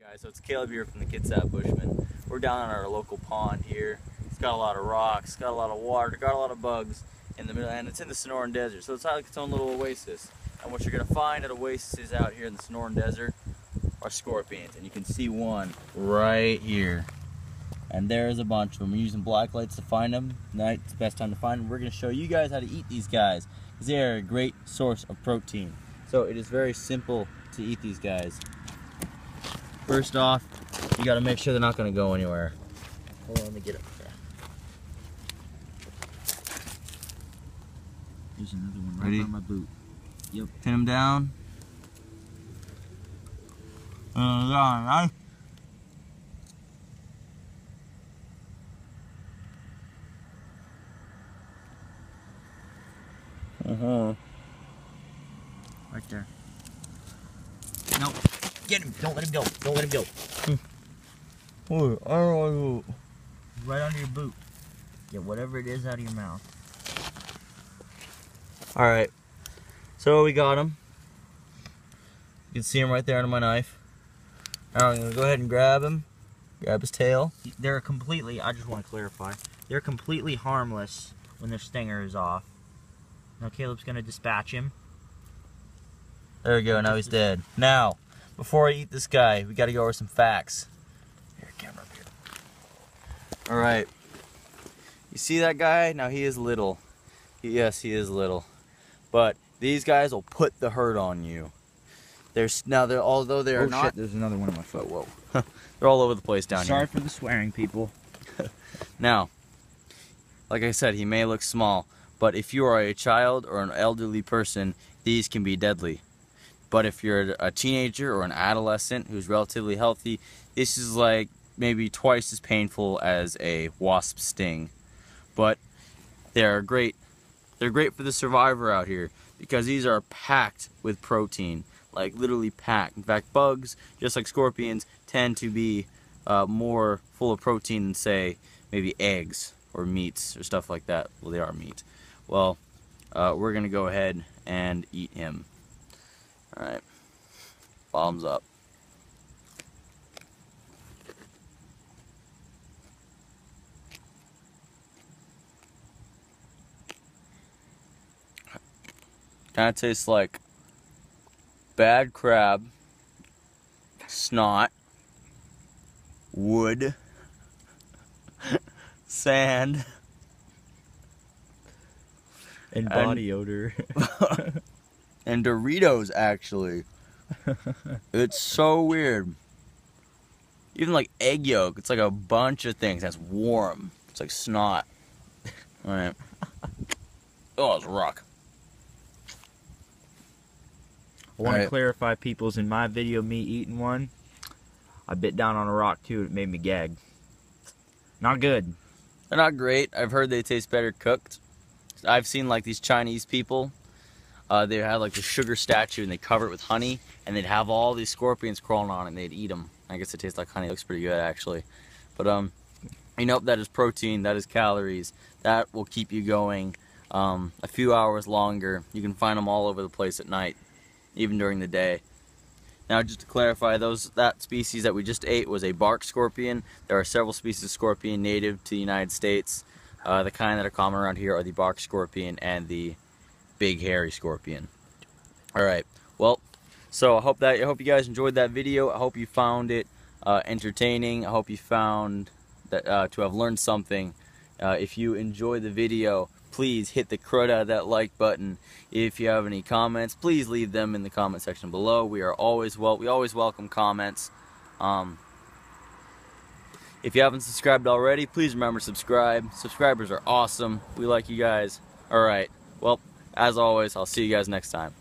guys, so it's Kaleb here from the Kitsap Bushman. We're down on our local pond here. It's got a lot of rocks, got a lot of water, got a lot of bugs in the middle, and it's in the Sonoran Desert, so it's like its own little oasis. And what you're gonna find at oases out here in the Sonoran Desert are scorpions, and you can see one right here. And there's a bunch of them. We're using black lights to find them. Night's the best time to find them. We're gonna show you guys how to eat these guys, because they are a great source of protein. So it is very simple to eat these guys. First off, you gotta make sure they're not gonna go anywhere. Hold on, let me get up there. There's another one right Ready? by my boot. Pin them down. Uh, right? Uh-huh. Right there. No. Get him. Don't let him go. Don't let him go. Oh, I don't. Right under your boot. Get whatever it is out of your mouth. All right. So we got him. You can see him right there under my knife. Now I'm gonna go ahead and grab him. Grab his tail. They're completely, I just want to clarify, they're completely harmless when their stinger is off. Now Kaleb's going to dispatch him. There we go. Now he's dead. Now, before I eat this guy, we got to go over some facts. Here, camera up here. All right. You see that guy? Now he is little. Yes, he is little. But these guys will put the hurt on you. There's now they're although they are oh not. shit, there's another one on my foot. Whoa, whoa. they're all over the place down Sorry here. Sorry for the swearing, people. Now, like I said, he may look small, but if you are a child or an elderly person, these can be deadly. But if you're a teenager or an adolescent who's relatively healthy, this is like maybe twice as painful as a wasp sting. But they're great. They're great for the survivor out here because these are packed with protein, like literally packed. In fact, bugs, just like scorpions, tend to be uh, more full of protein than say maybe eggs or meats or stuff like that. Well, they are meat. Well, uh, we're gonna go ahead and eat him. All right, bombs up. Kind of tastes like bad crab, snot, wood, sand, And body odor. and Doritos actually. it's so weird. Even like egg yolk, it's like a bunch of things that's warm. It's like snot. Alright. Oh, it's a rock. I want Alright. to clarify, peoples. In my video, me eating one, I bit down on a rock too. It made me gag. Not good. They're not great. I've heard they taste better cooked. I've seen like these Chinese people. Uh, they had like the sugar statue and they cover it with honey, and they'd have all these scorpions crawling on it, and they'd eat them. I guess it tastes like honey. It looks pretty good actually. But um, you know that is protein. That is calories. That will keep you going um, a few hours longer. You can find them all over the place at night, even during the day. Now, just to clarify, those that species that we just ate was a bark scorpion. There are several species of scorpion native to the United States. Uh, the kind that are common around here are the bark scorpion and the big hairy scorpion. All right. Well, so I hope that I hope you guys enjoyed that video. I hope you found it uh, entertaining. I hope you found that uh, to have learned something. Uh, if you enjoy the video, please hit the crud out of that like button. If you have any comments, please leave them in the comment section below. We are always well. We always welcome comments. Um, if you haven't subscribed already, please remember to subscribe. Subscribers are awesome. We like you guys. All right. Well, as always, I'll see you guys next time.